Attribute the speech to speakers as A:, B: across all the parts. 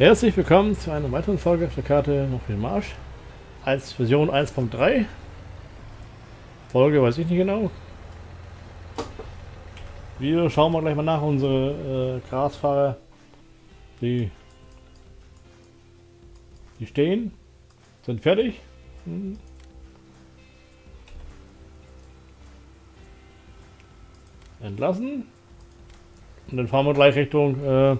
A: Herzlich willkommen zu einer weiteren Folge auf der Karte noch für den Marsch. Als Version 1.3. Folge weiß ich nicht genau. Wir schauen mal gleich mal nach, unsere äh, Grasfahrer, die, die stehen, sind fertig. Hm. Entlassen. Und dann fahren wir gleich Richtung äh,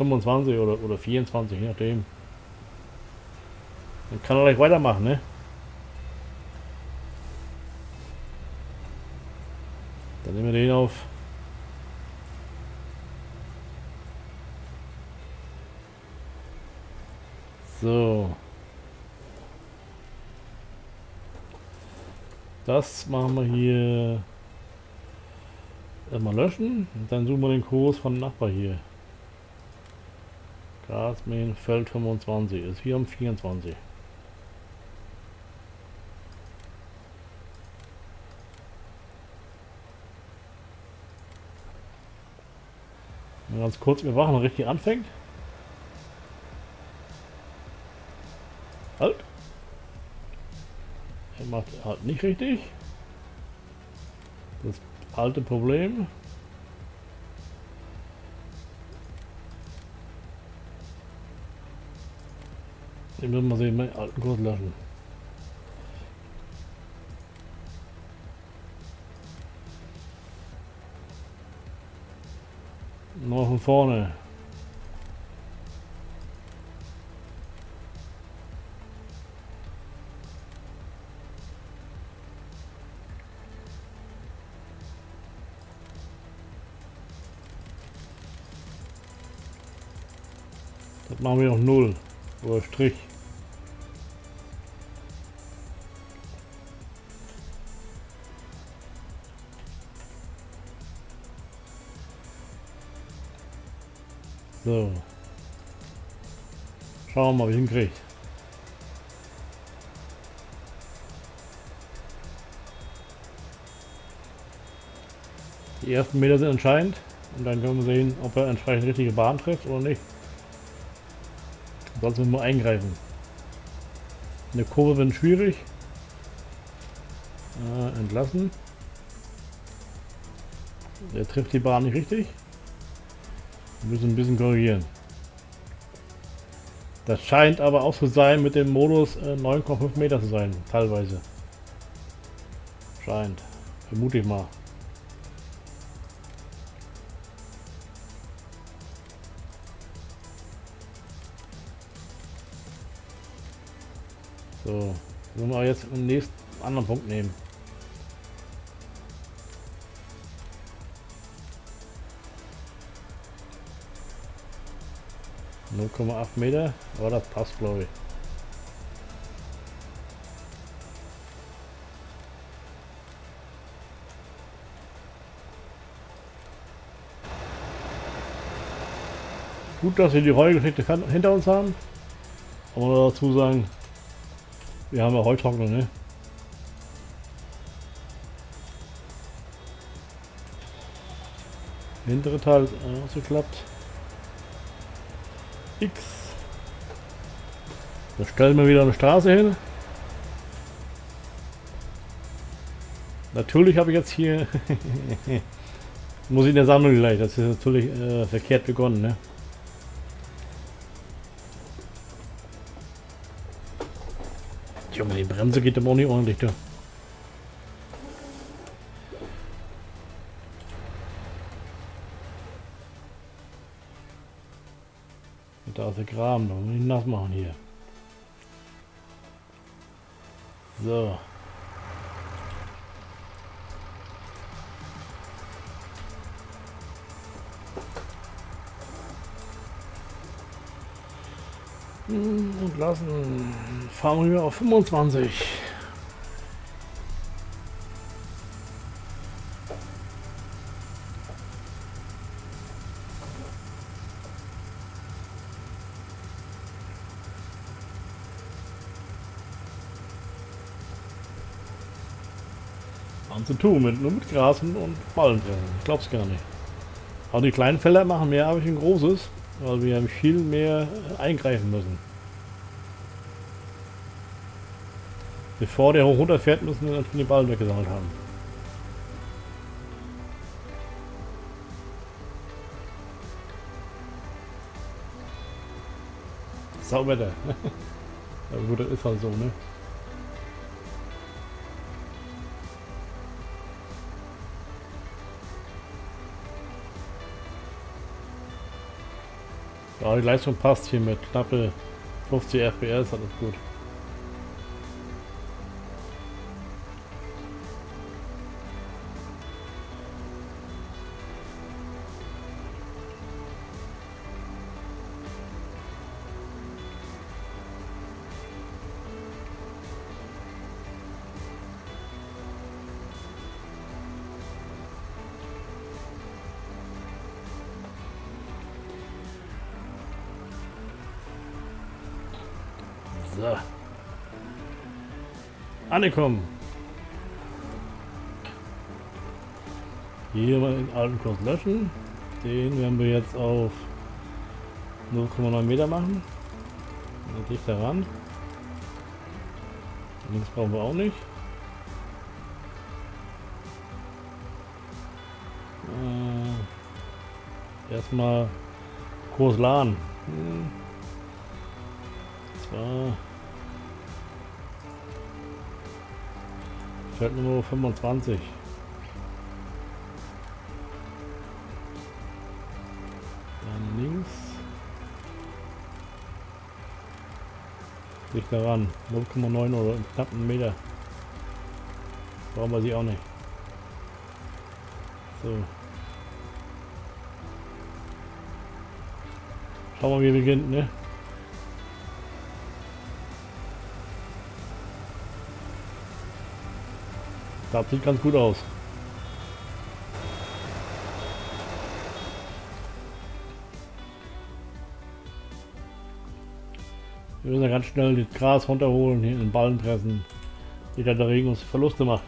A: 25 oder, oder 24, je nachdem. Dann kann er gleich weitermachen, ne? Dann nehmen wir den auf. So. Das machen wir hier erstmal löschen und dann suchen wir den Kurs von Nachbar hier. Grasmähen Feld 25 ist hier um 24. Ganz kurz überwachen, wenn richtig anfängt. Halt. Er macht halt nicht richtig. Das alte Problem. Ich muss mal sehen, meinen alten Kurs löschen. Noch von vorne. Das machen wir auf Null oder Strich. So. Schauen wir mal, wie ich ihn kriege. Die ersten Meter sind entscheidend und dann können wir sehen, ob er entsprechend richtige Bahn trifft oder nicht. Sonst müssen wir eingreifen. Eine Kurve wird schwierig. Äh, entlassen. Der trifft die Bahn nicht richtig. Wir müssen ein bisschen korrigieren. Das scheint aber auch zu sein mit dem Modus äh, 9,5 Meter zu sein, teilweise. Scheint. Vermute ich mal. So, wollen wir jetzt den nächsten anderen Punkt nehmen. 0,8 Meter, aber das passt glaube ich. Gut, dass wir die Heugeschichte hinter uns haben. Aber dazu sagen, wir haben ja Heutrockner, ne? Hintere Teil ist ausgeklappt. X. Da stellen wir wieder eine Straße hin. Natürlich habe ich jetzt hier... muss ich in der Sammlung gleich. Das ist natürlich äh, verkehrt begonnen, ne? Junge, die Bremse geht aber auch nicht ordentlich, da. Der Graben, da muss nass machen hier. So. Und lassen. Fahren wir auf 25. zu tun, mit, nur mit Gras und Ballen drin. Ich glaub's gar nicht. Aber die kleinen Felder machen mehr ich ein großes, weil wir viel mehr eingreifen müssen. Bevor der hoch runterfährt, müssen wir natürlich den Ball weggesammelt haben. Sauwetter. ja gut, das ist halt so, ne? Ja, die Leistung passt hier mit knappe 50 FPS, alles gut. So. Angekommen. Hier mal den alten Kurs löschen. Den werden wir jetzt auf 0,9 Meter machen. Dicht daran. Links brauchen wir auch nicht. Äh, erstmal Kurs laden. Hm. Zwar Feld Nummer 25. Dann links. Dicht daran. 0,9 oder knapp einen Meter. Brauchen wir sie auch nicht. So. Schauen wir, wie beginnt, ne? Das sieht ganz gut aus. Wir müssen ja ganz schnell das Gras runterholen, hier in den Ballen pressen. Jeder der Regen uns Verluste macht.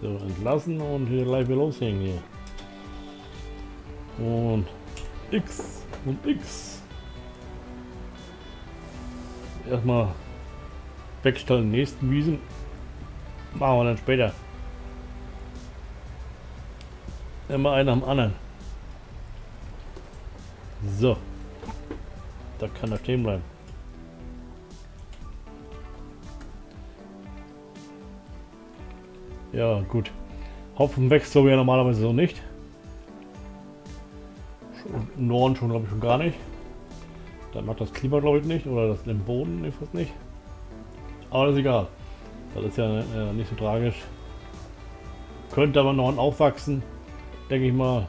A: So, entlassen und hier gleich wieder loshängen hier. Und X und X. Erstmal wegstellen. Nächsten Wiesen machen wir dann später. Immer einer am anderen. So. Da kann er stehen bleiben. Ja, gut. Hopfen wächst so ja normalerweise so nicht. Im Norden schon, glaube ich, schon gar nicht. Dann macht das Klima, glaube ich, nicht. Oder das im Boden jedenfalls nicht. Aber das ist egal. Das ist ja äh, nicht so tragisch. Könnte aber noch aufwachsen, denke ich mal.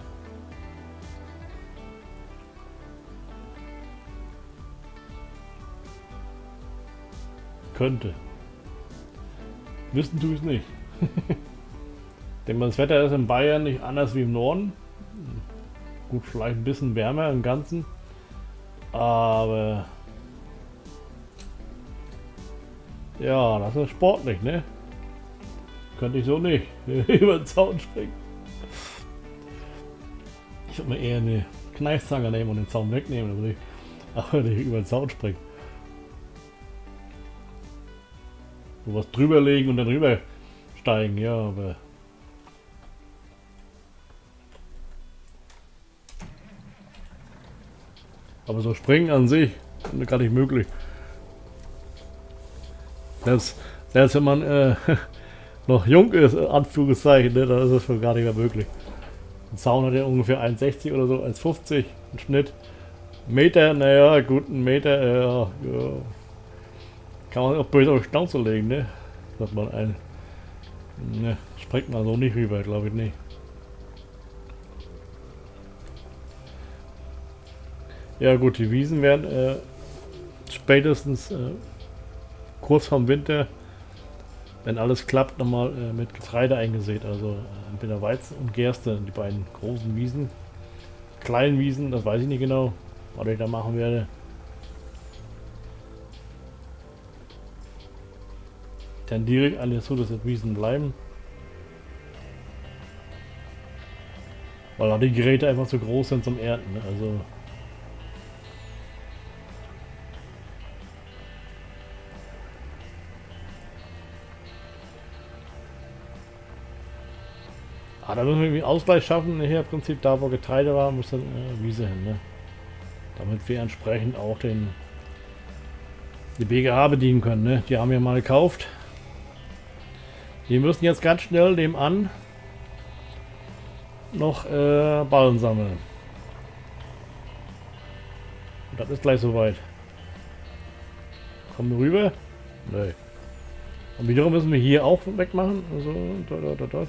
A: Könnte. Wissen tue ich es nicht. Denn das Wetter ist in Bayern nicht anders wie im Norden. Gut, vielleicht ein bisschen wärmer im Ganzen. Aber Ja, das ist sportlich, ne? Könnte ich so nicht über den Zaun springen. Ich würde mir eher eine Kneifzange nehmen und den Zaun wegnehmen, aber nicht, aber nicht über den Zaun springen. So was drüberlegen und dann rüber steigen, ja, aber. Aber so springen an sich ist gar nicht möglich. Selbst, selbst wenn man äh, noch jung ist, Anführungszeichen, ne, dann ist das schon gar nicht mehr möglich. Ein Zaun hat ja ungefähr 1,60 oder so, 1,50 im Schnitt. Meter, naja, gut, ein Meter, ja, ja. Kann man auch böse auf die Schnauze legen, ne? Dass man ein. Ne, springt man so nicht rüber, glaube ich nicht. Ja gut, die Wiesen werden äh, spätestens äh, kurz vorm Winter, wenn alles klappt, nochmal äh, mit Getreide eingesät. Also äh, entweder Weizen und Gerste, die beiden großen Wiesen. Kleinen Wiesen, das weiß ich nicht genau, was ich da machen werde. Tendiere ich alles so, dass es Wiesen bleiben. Weil die Geräte einfach zu groß sind zum Ernten. Ne? Also da müssen wir irgendwie Ausgleich schaffen. Hier im Prinzip da, wo Getreide war, muss dann äh, Wiese hin. Ne? Damit wir entsprechend auch den die BGA bedienen können. Ne? Die haben wir mal gekauft. Die müssen jetzt ganz schnell nebenan noch äh, Ballen sammeln. Und das ist gleich soweit. Kommen wir rüber? Nö. Und wiederum müssen wir hier auch wegmachen. Also, da, da, da, da.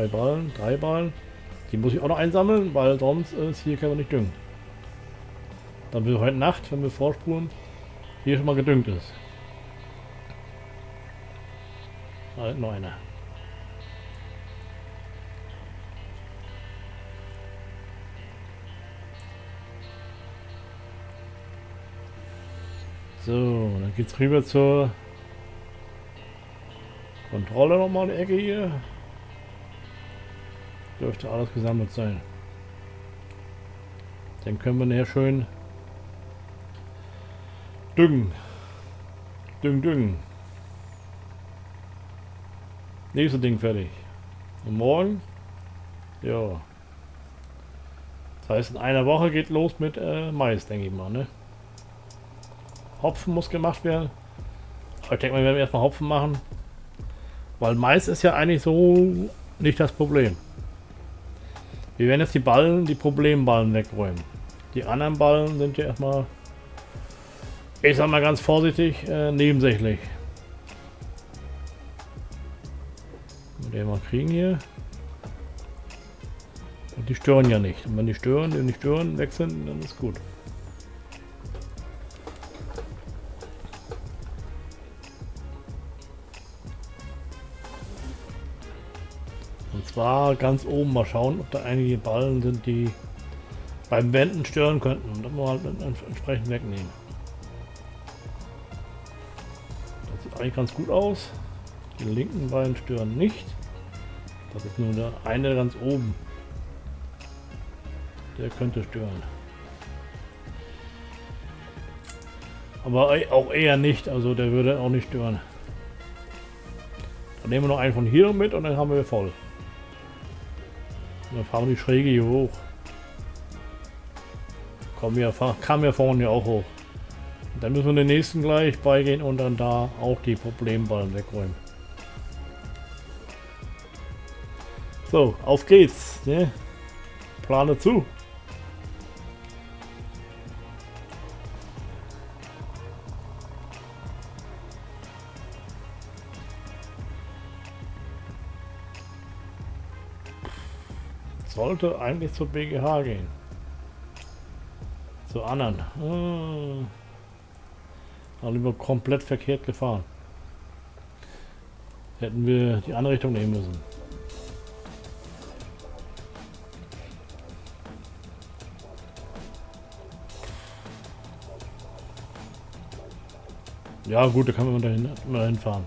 A: Zwei Ballen, drei Ballen. Die muss ich auch noch einsammeln, weil sonst ist hier können wir nicht düngen. Dann will heute Nacht, wenn wir vorspulen, hier schon mal gedüngt ist. Halt noch einer. So, dann geht's rüber zur Kontrolle nochmal die Ecke hier. Dürfte alles gesammelt sein. Dann können wir nachher schön düngen. Düngen, düngen. Nächste Ding fertig. Und morgen? Ja. Das heißt, in einer Woche geht los mit äh, Mais, denke ich mal, ne? Hopfen muss gemacht werden. Aber ich denke mal, wir werden erstmal Hopfen machen. Weil Mais ist ja eigentlich so nicht das Problem. Wir werden jetzt die Ballen, die Problemballen wegräumen. Die anderen Ballen sind ja erstmal, ich sag mal ganz vorsichtig, äh, nebensächlich. Den mal kriegen hier. Und die stören ja nicht. Und wenn die stören, die nicht stören, weg sind, dann ist gut. Zwar ganz oben mal schauen, ob da einige Ballen sind, die beim Wenden stören könnten. Und dann mal halt entsprechend wegnehmen. Das sieht eigentlich ganz gut aus. Die linken beiden stören nicht. Das ist nur der eine ganz oben. Der könnte stören. Aber auch eher nicht, also der würde auch nicht stören. Dann nehmen wir noch einen von hier mit und dann haben wir voll. Dann fahren die Schräge hier hoch. Kommen wir, kam ja vorne auch hoch. dann müssen wir den nächsten gleich beigehen und dann da auch die Problemballen wegräumen. So, auf geht's. Ne? Plane zu. Sollte eigentlich zur BGH gehen. Zu anderen. Hm. Aber lieber komplett verkehrt gefahren. Hätten wir die andere Richtung nehmen müssen. Ja gut, da kann man dahin, dahin fahren.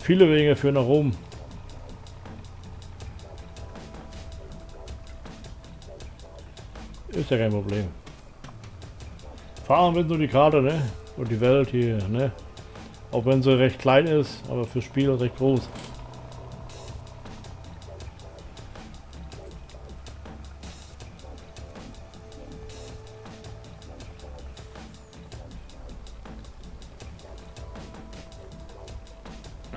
A: Viele Wege führen nach Rom. Ist ja kein Problem. Fahren wird nur die Karte, ne? Und die Welt hier, ne? Auch wenn sie recht klein ist, aber fürs Spiel recht groß.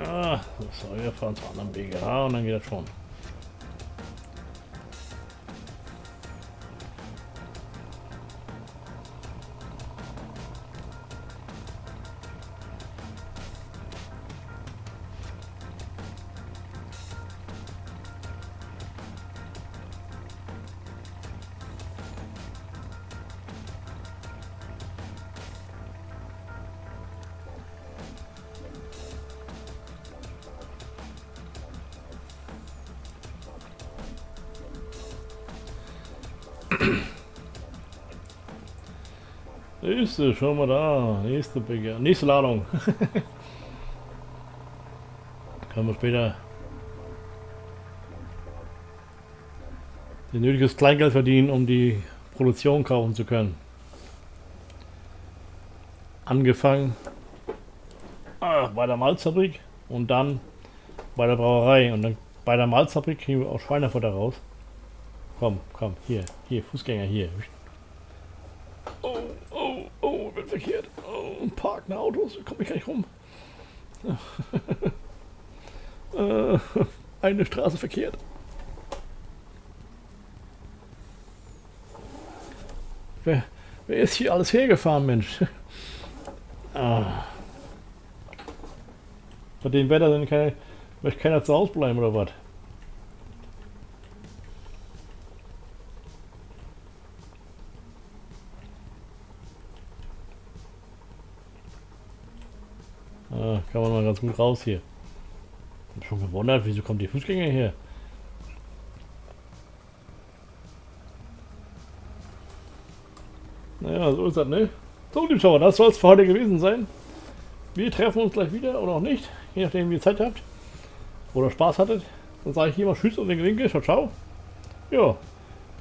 A: Ah, so, wir fahren zur anderen BGH und dann geht das schon. Nächste, schau mal da. Nächste Begehr. Nächste Ladung. Können wir später. nötiges Kleingeld verdienen, um die Produktion kaufen zu können. Angefangen ah, bei der Malzfabrik und dann bei der Brauerei und dann bei der Malzfabrik kriegen wir auch Schweinefutter raus. Komm, komm, hier, hier, Fußgänger, hier. Oh, oh, oh, wird verkehrt. Oh, parkende Autos, komm ich gar nicht rum. eine Straße verkehrt. Wer, wer ist hier alles hergefahren, Mensch? ah. Bei dem Wetter dann keine, möchte keiner zu Hause bleiben oder was? Ah, kann man mal ganz gut raus hier. Ich hab schon gewundert, wieso kommt die Fußgänger her? Naja, so ist das, ne? So, liebe Schauer, das soll es für heute gewesen sein. Wir treffen uns gleich wieder oder auch nicht, je nachdem, wie ihr Zeit habt oder Spaß hattet. Dann sage ich hier mal Tschüss und den Winkel, ciao, ciao. Ja,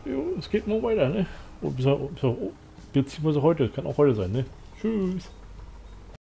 A: jo, es geht morgen weiter, ne? Bis, bis, beziehungsweise heute, kann auch heute sein, ne? Tschüss.